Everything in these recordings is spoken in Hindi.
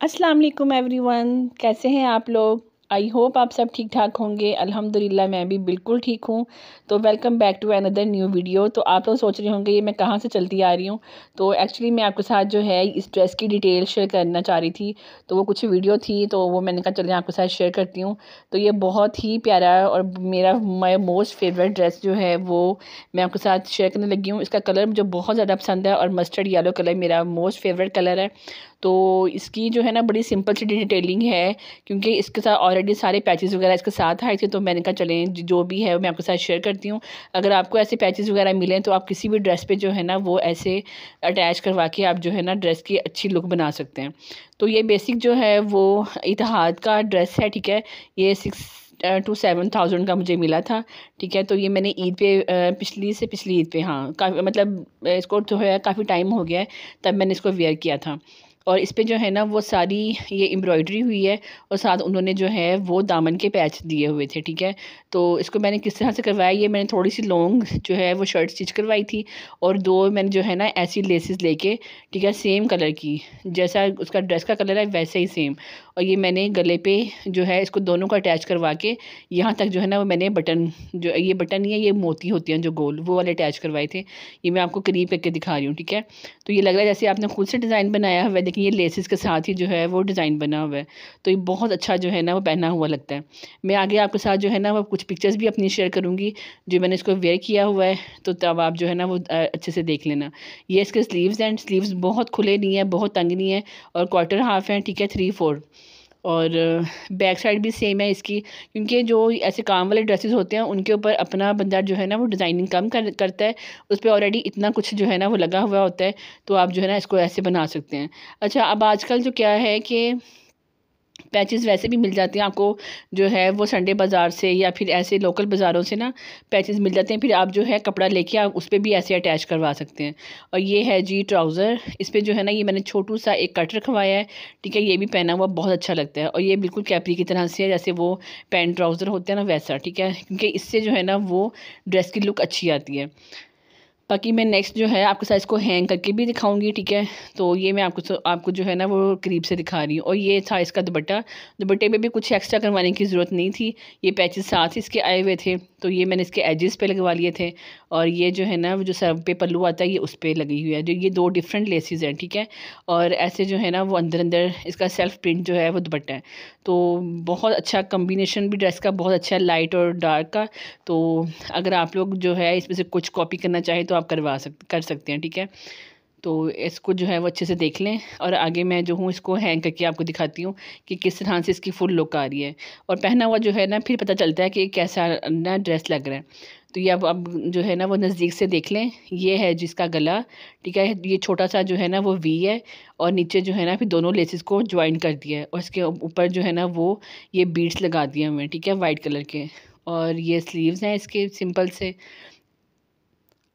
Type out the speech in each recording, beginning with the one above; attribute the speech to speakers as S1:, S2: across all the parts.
S1: अस्सलाम वालेकुम एवरीवन कैसे हैं आप लोग? आई होप आप सब ठीक ठाक होंगे। अल्हम्दुलिल्लाह, मैं भी बिल्कुल ठीक हूँ। तो welcome back to another new video तो आप लोग सोच रहे होंगे, ये मैं कहाँ से चलती आ रही हूँ? तो एक्चुअली मैं आपके साथ जो है, इस ड्रेस की डिटेल शेयर करना चाह रही थी। तो वो कुछ वीडियो थी तो वो मैंने कहा, चलिए आपके साथ शेयर करती हूँ। तो ये बहुत ही प्यारा और मेरा माई मोस्ट फेवरेट ड्रेस जो है, वो मैं आपके साथ शेयर करने लगी हूँ। इसका कलर मुझे बहुत ज़्यादा पसंद है और मस्टर्ड येलो कलर मेरा मोस्ट फेवरेट कलर है। तो इसकी जो है ना, बड़ी सिंपल सी डिटेलिंग है, क्योंकि इसके साथ ऑलरेडी सारे पैचेस वगैरह इसके साथ आए थे तो मैंने कहा, चलें, जो भी है, मैं आपके साथ शेयर करती हूँ। अगर आपको ऐसे पैचेस वगैरह मिलें तो आप किसी भी ड्रेस पे जो है ना, वो ऐसे अटैच करवा के आप जो है ना ड्रेस की अच्छी लुक बना सकते हैं। तो ये बेसिक जो है, वो इतिहाद का ड्रेस है, ठीक है? ये सिक्स टू सेवन थाउज़ेंड का मुझे मिला था, ठीक है? तो ये मैंने ईद पे पिछली से पिछली ईद पे हाँ काफ़ी मतलब इसको जो है, काफ़ी टाइम हो गया है, तब मैंने इसको वेयर किया था। और इस पर जो है ना, वो सारी ये एम्ब्रॉयडरी हुई है और साथ उन्होंने जो है वो दामन के पैच दिए हुए थे, ठीक है? तो इसको मैंने किस तरह से करवाया? ये मैंने थोड़ी सी लॉन्ग जो है वो शर्ट स्टिच करवाई थी और दो मैंने जो है ना ऐसी लेसेस लेके, ठीक है सेम कलर की। जैसा उसका ड्रेस का कलर है, वैसे ही सेम और ये मैंने गले पे जो है इसको दोनों को अटैच करवा के यहाँ तक जो है ना वो मैंने बटन जो ये बटन नहीं है, ये मोती होती हैं जो गोल, वो वाले अटैच करवाए थे। ये मैं आपको करीब करके दिखा रही हूँ, ठीक है? तो ये लग रहा है जैसे आपने खुद से डिज़ाइन बनाया हुआ देखिए ये लेसिस के साथ ही जो है वो डिज़ाइन बना हुआ है। तो ये बहुत अच्छा जो है ना वो पहना हुआ लगता है। मैं आगे आपके साथ जो है ना वो कुछ पिक्चर्स भी अपनी शेयर करूँगी, जो मैंने इसको वेयर किया हुआ है तो तब आप जो है ना वो अच्छे से देख लेना। ये इसके स्लीव्स एंड स्लीव्स बहुत खुले नहीं है, बहुत तंग नहीं है और क्वार्टर हाफ़ है, ठीक है? थ्री फोर और बैक साइड भी सेम है इसकी, क्योंकि जो ऐसे काम वाले ड्रेसेस होते हैं, उनके ऊपर अपना बंदा जो है ना, वो डिज़ाइनिंग कम कर, करता है, उस पर ऑलरेडी इतना कुछ जो है ना, वो लगा हुआ होता है तो आप जो है ना, इसको ऐसे बना सकते हैं। अच्छा अब आजकल जो क्या है कि पैचेस वैसे भी मिल जाते हैं, आपको जो है वो संडे बाज़ार से या फिर ऐसे लोकल बाज़ारों से ना पैचेस मिल जाते हैं, फिर आप जो है कपड़ा लेके आप उस पर भी ऐसे अटैच करवा सकते हैं। और ये है जी ट्राउज़र, इस पर जो है ना ये मैंने छोटू सा एक कट रखवाया है, ठीक है, ये भी पहना हुआ बहुत अच्छा लगता है। और ये बिल्कुल कैपरी की तरह से है, जैसे वो पैंट ट्राउज़र होते हैं ना वैसा, ठीक है, क्योंकि इससे जो है ना वो ड्रेस की लुक अच्छी आती है। बाकी मैं नेक्स्ट जो है आपके साथ इसको हैंग करके भी दिखाऊँगी, ठीक है? तो ये मैं आपको आपको जो है ना वो करीब से दिखा रही हूँ। और ये था इसका दुपट्टा। दुपट्टे में भी कुछ एक्स्ट्रा करवाने की ज़रूरत नहीं थी। ये पैचेस साथ ही इसके आए हुए थे। तो ये मैंने इसके एजेस पे लगवा लिए थे। और ये जो है ना जो सर पे पल्लू आता है, ये उस पर लगी हुई है। जो ये दो डिफरेंट लेसिस हैं, ठीक है? और ऐसे जो है ना, वो अंदर अंदर इसका सेल्फ प्रिंट जो है, वो दुपट्टा है। तो बहुत अच्छा कम्बिनेशन भी ड्रेस का, बहुत अच्छा लाइट और डार्क का। तो अगर आप लोग जो है, इसमें से कुछ कॉपी करना चाहें तो आप करवा सक, कर सकते हैं, ठीक है? तो इसको जो है वो अच्छे से देख लें और आगे मैं जो हूँ इसको हैंग करके आपको दिखाती हूँ कि किस तरह से इसकी फुल लुक आ रही है। और पहना हुआ जो है ना, फिर पता चलता है कि कैसा ना ड्रेस लग रहा है। तो ये अब अब जो है ना वो नज़दीक से देख लें, ये है जिसका गला, ठीक है? ये छोटा सा जो है ना वो वी है और नीचे जो है ना फिर दोनों लेसेस को ज्वाइन कर दिया है और इसके ऊपर जो है ना वो ये बीड्स लगा दिए हुए हैं, ठीक है? वाइट कलर के। और ये स्लीव्स हैं इसके सिंपल से।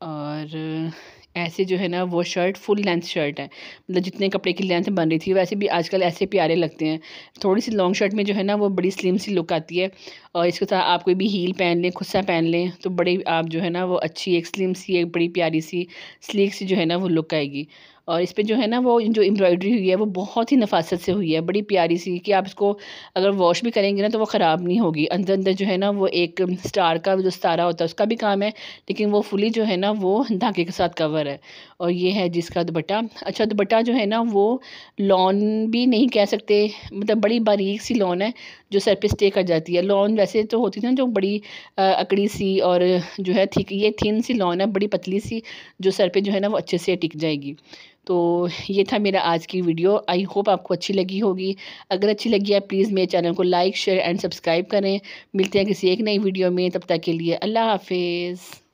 S1: और ऐसे जो है ना, वो शर्ट फुल लेंथ शर्ट है। मतलब जितने कपड़े की लेंथ बन रही थी, वैसे भी आजकल ऐसे प्यारे लगते हैं। थोड़ी सी लॉन्ग शर्ट में जो है ना, वो बड़ी स्लिम सी लुक आती है। और इसके साथ आप कोई भी हील पहन लें, खुस्सा पहन लें तो बड़ी आप जो है ना, वो अच्छी एक स्लिम सी, एक बड़ी प्यारी सी स्लीक सी जो है ना, वो लुक आएगी। और इस पर जो है ना वो जो एम्ब्रॉयडरी हुई है वो बहुत ही नफासत से हुई है। बड़ी प्यारी सी कि आप इसको अगर वॉश भी करेंगे ना तो वो ख़राब नहीं होगी। अंदर अंदर जो है ना वो एक स्टार का जो सितारा होता है उसका भी काम है, लेकिन वो फुली जो है ना वो धागे के साथ कवर है। और ये है जिसका दुपट्टा। अच्छा दुपट्टा जो है ना, वो लॉन भी नहीं कह सकते मतलब बड़ी बारीक सी लॉन है जो सर पे स्टे कर जाती है। लॉन वैसे तो होती थी ना, जो बड़ी अकड़ी सी और जो है थिक, ये थिन सी लॉन है, बड़ी पतली सी, जो सर पे जो है ना, वो अच्छे से टिक जाएगी। तो ये था मेरा आज की वीडियो। आई होप आपको अच्छी लगी होगी। अगर अच्छी लगी है, प्लीज़ मेरे चैनल को लाइक, शेयर एंड सब्सक्राइब करें। मिलते हैं किसी एक नई वीडियो में। तब तक के लिए अल्लाह हाफिज़।